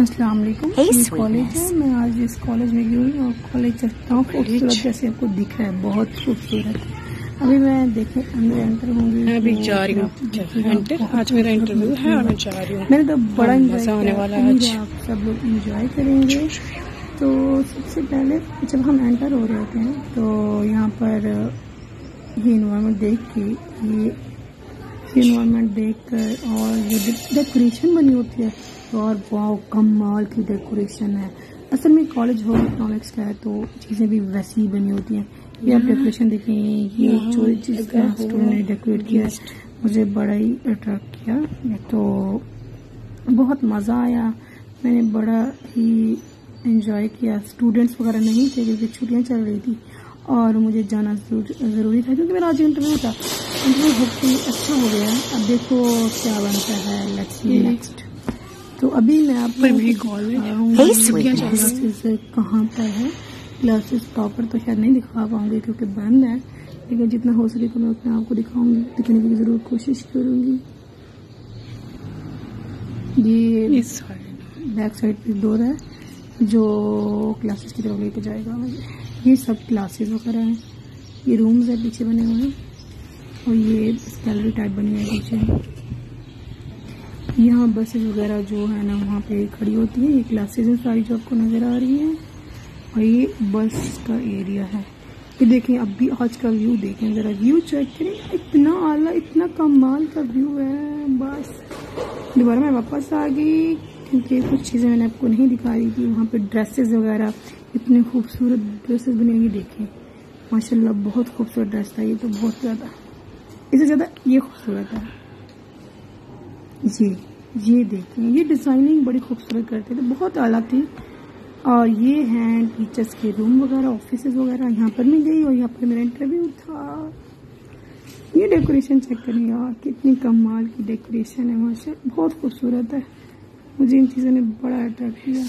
अस्सलाम वालेकुम hey, college है मैं आज इस कॉलेज में गई हुई और कॉलेज चलता हूँ खूबसूरत जैसे आपको दिख रहा है बहुत खूबसूरत। अभी मैं देखे अंदर एंटर होंगी मैं अभी जा रही हूँ। आज मेरा इंटरव्यू है और मैं जा रही हूँ। मैंने तो बड़ा मज़ा होने वाला है आज। आप सब लोग इंजॉय करेंगे। तो सबसे पहले जब हम एंटर हो रहे होते हैं तो यहाँ पर ये इन्वायरमेंट देख के ये इन्वायरमेंट देख कर और ये डेकोरेशन बनी होती है। और वाह कमाल की डेकोरेशन है। असल में कॉलेज हो इकोनॉमिक्स का है तो चीज़ें भी वैसी ही बनी होती हैं। ये आप डेकोरेशन देखें ये जो चीज़ का स्टूडेंट ने डेकोरेट किया है मुझे बड़ा ही अट्रैक्ट किया। तो बहुत मज़ा आया। मैंने बड़ा ही इंजॉय किया। स्टूडेंट्स वगैरह नहीं थे क्योंकि छुट्टियाँ चल रही थी। और मुझे जाना ज़रूरी था क्योंकि मेरा आज इंटरव्यू था। इंटरव्यू होपफुली अच्छा हो गया अब देखो क्या बनता है लेट्स नेक्स्ट तो अभी मैं आपको क्लासेस कहाँ पर है क्लासेस प्रॉपर तो शायद नहीं दिखा पाऊँगी क्योंकि बंद है लेकिन जितना हो सके तो मैं अपने आप को दिखाऊँगी दिखने की ज़रूर कोशिश करूँगी ये बैक साइड पे डोर है जो क्लासेस की तरफ़ लेके जाएगा ये सब क्लासेस वगैरह हैं ये रूम्स है पीछे बने हुए हैं और ये गैलरी टाइप बनी है पीछे। यहाँ बसेस वगैरह जो है ना, वहाँ पे खड़ी होती है। ये क्लासेज हैं सारी जो आपको नज़र आ रही है। और ये बस का एरिया है। ये देखें, अब भी आज का व्यू देखें ज़रा। व्यू चेक करें, इतना आला, इतना कमाल का व्यू है, बस। दोबारा मैं वापस आ गई, क्योंकि कुछ चीज़ें मैंने आपको नहीं दिखा रही थी वहाँ पे ड्रेसेस वगैरह इतने खूबसूरत ड्रेसेस बने हुए देखें, माशाल्लाह, बहुत खूबसूरत ड्रेस था। ये तो बहुत ज़्यादा इससे ज़्यादा ये खूबसूरत है। जी, ये देखें ये डिज़ाइनिंग बड़ी खूबसूरत करते थे, बहुत आला थी। और ये हैं टीचर्स के रूम वगैरह ऑफ़िस वगैरह, यहाँ पर मैं गई और यहाँ पर मेरा इंटरव्यू था। ये डेकोरेशन चेक करें यार, कितनी कमाल की डेकोरेशन है माशा बहुत खूबसूरत है। मुझे इन चीज़ों ने बड़ा अट्रैक्ट किया।